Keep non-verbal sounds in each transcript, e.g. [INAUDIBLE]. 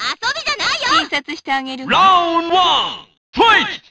遊びじゃないよ。診察してあげるンワンファイト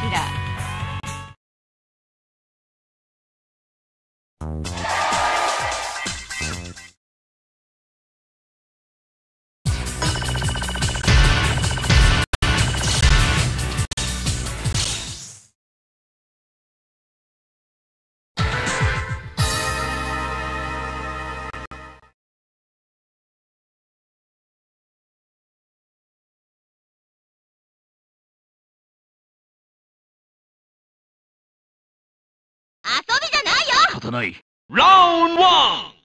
Shida. 遊びじゃないよ。立たない。ラウンドン。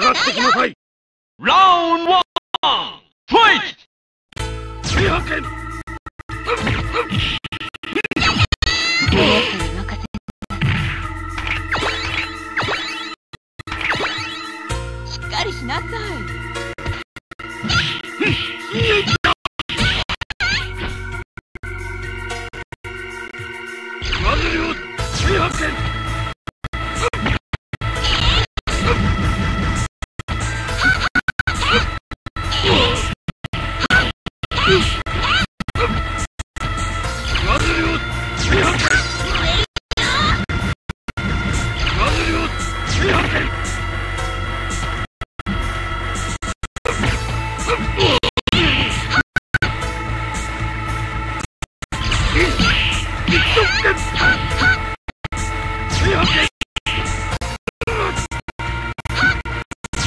上ってきなさい。ラウンドワンファイト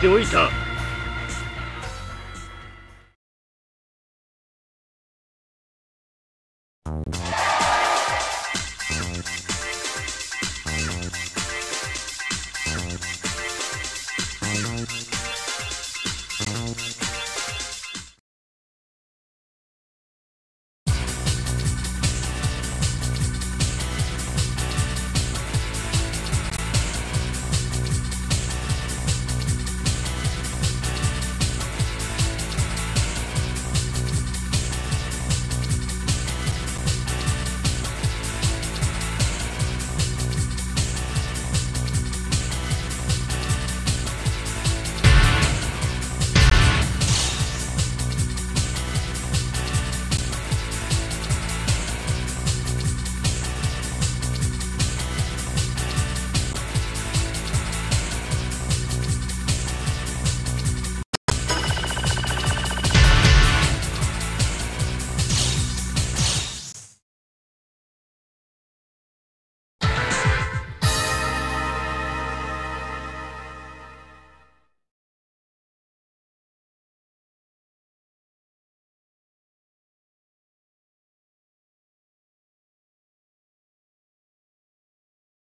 しておいた。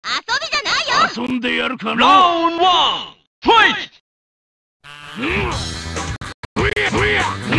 遊びじゃないよ遊んでやるかな？Round one, fight! 行 [LAUGHS]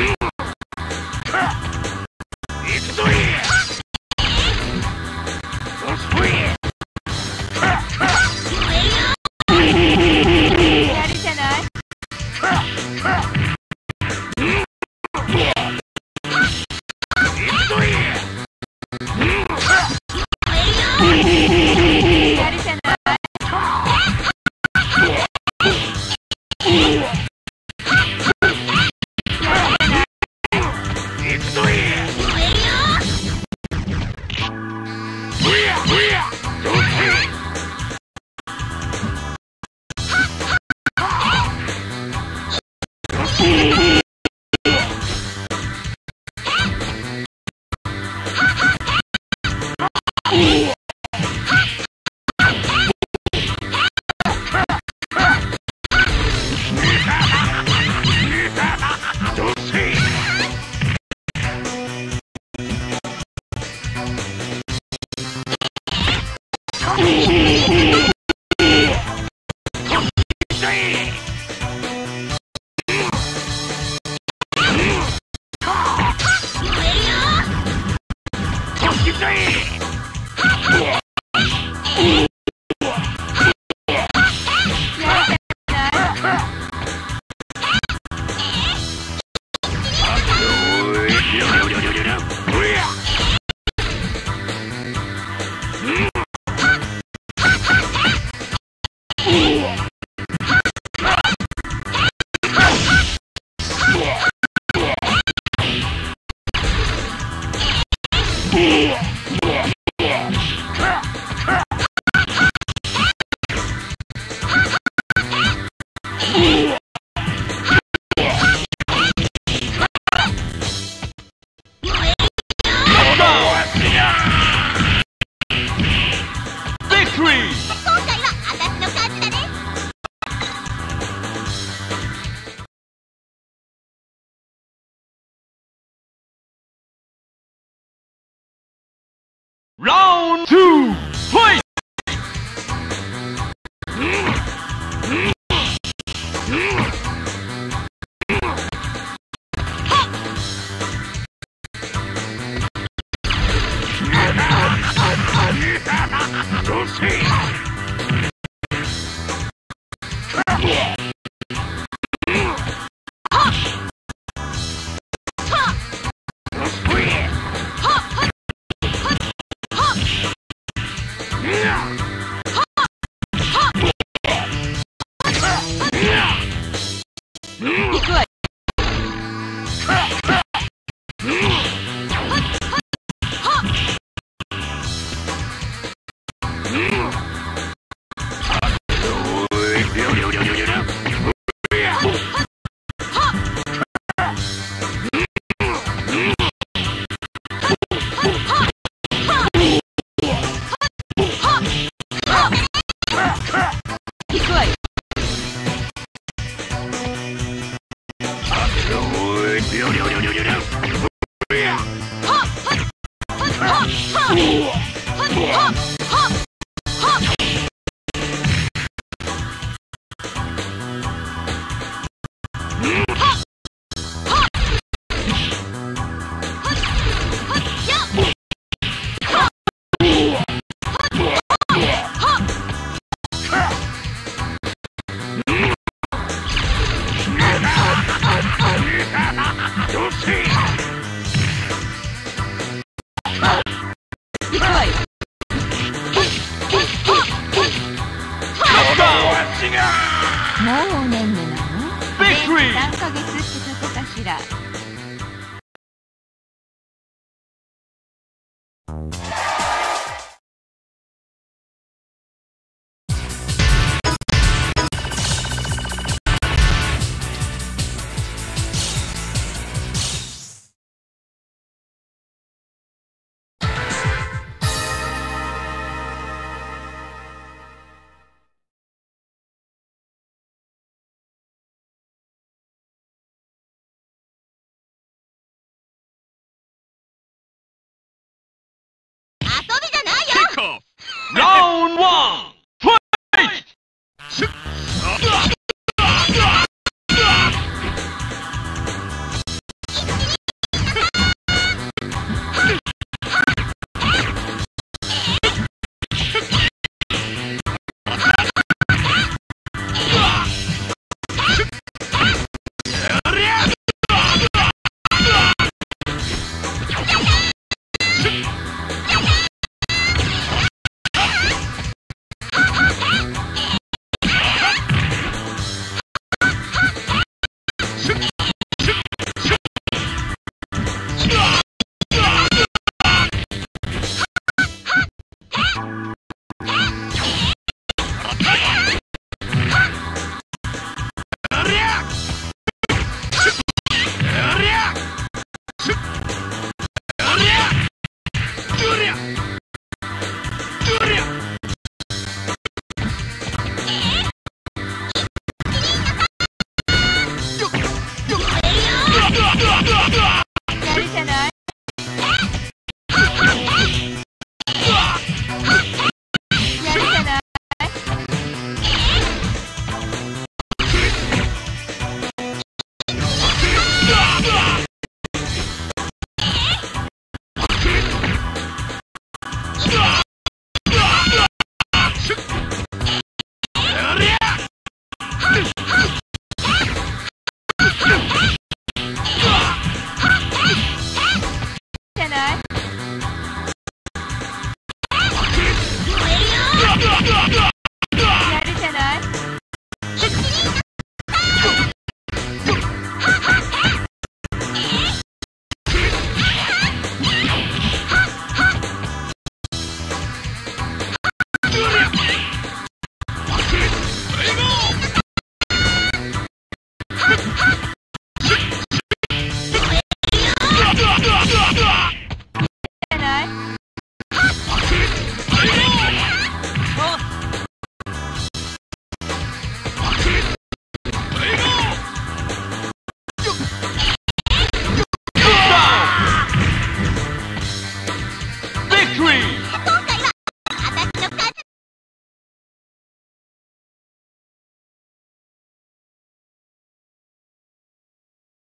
우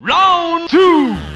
Round two.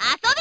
遊び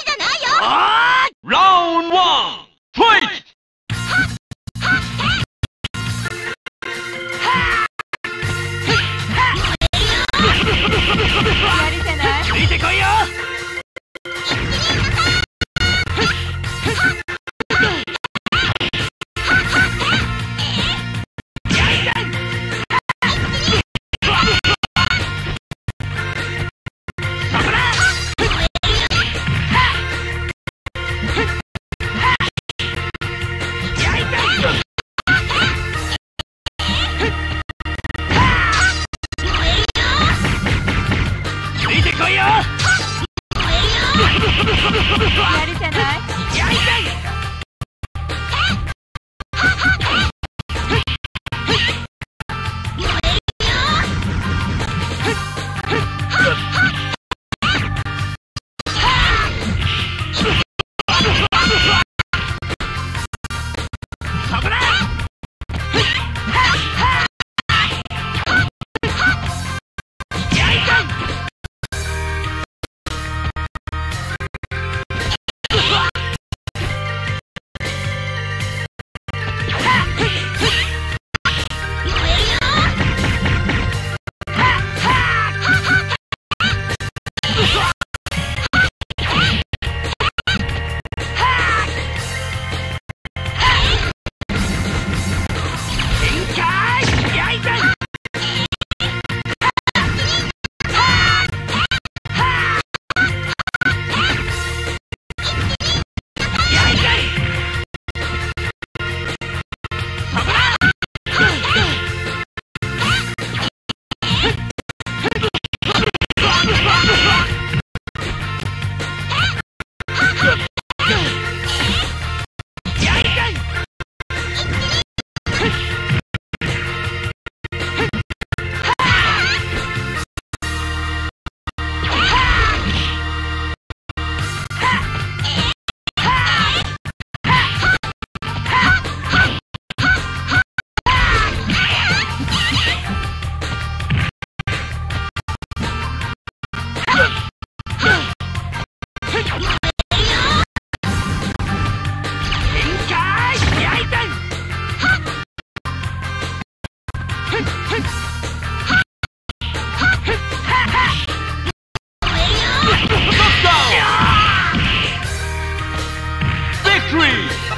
Street.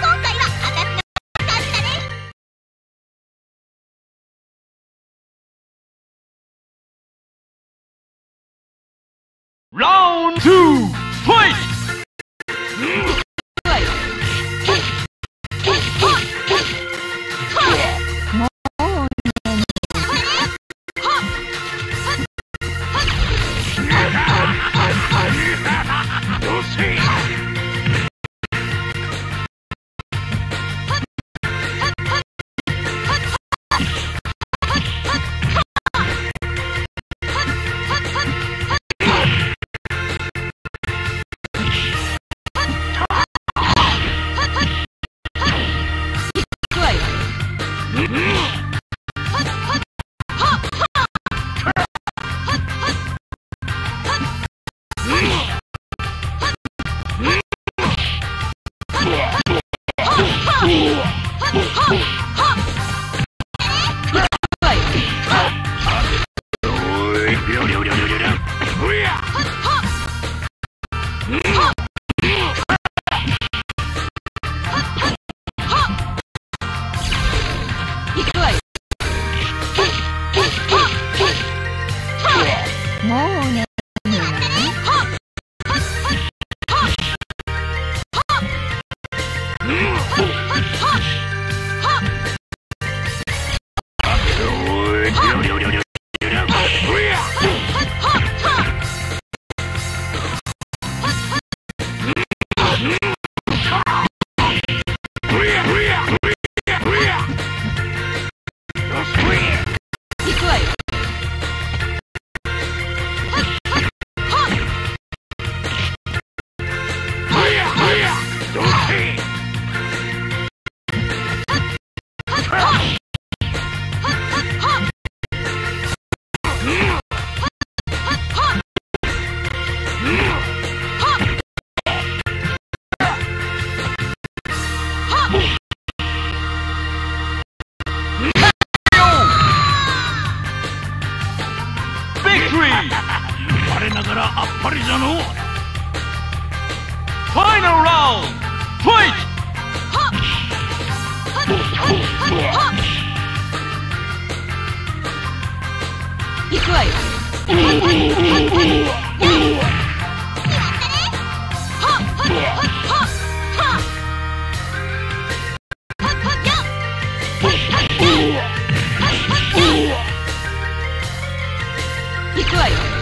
Deploy.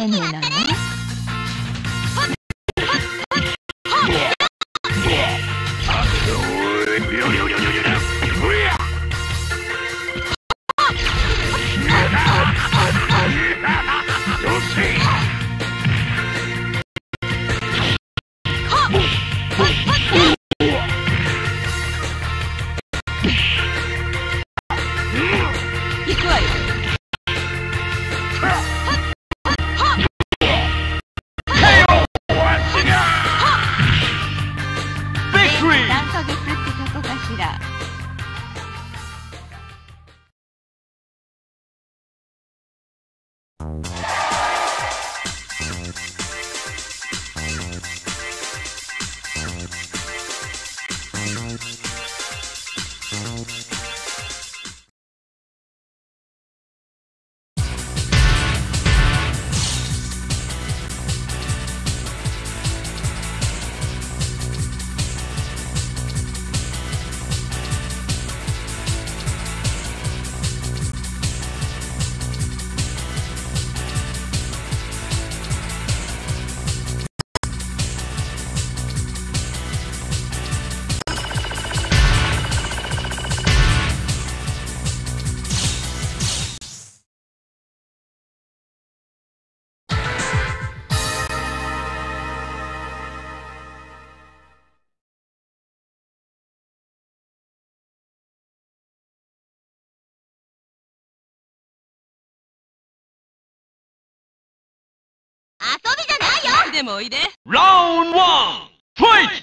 en una. 遊びじゃないよ。でもおいで。ラウンドワンファイト